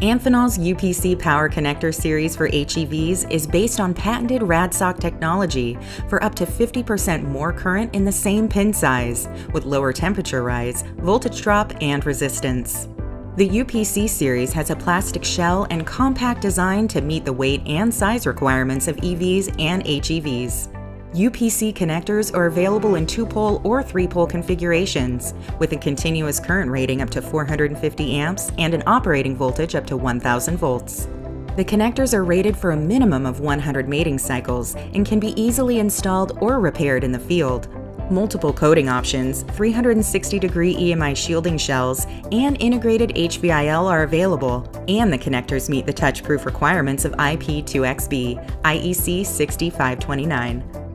Amphenol's UPC Power Connector series for HEVs is based on patented RADSOK technology for up to 50% more current in the same pin size, with lower temperature rise, voltage drop, and resistance. The UPC series has a plastic shell and compact design to meet the weight and size requirements of EVs and HEVs. UPC connectors are available in 2-pole or 3-pole configurations, with a continuous current rating up to 450 amps and an operating voltage up to 1000 volts. The connectors are rated for a minimum of 100 mating cycles and can be easily installed or repaired in the field, multiple coating options, 360 degree EMI shielding shells, and integrated HVIL are available, and the connectors meet the touch proof requirements of IP2XB, IEC 6529.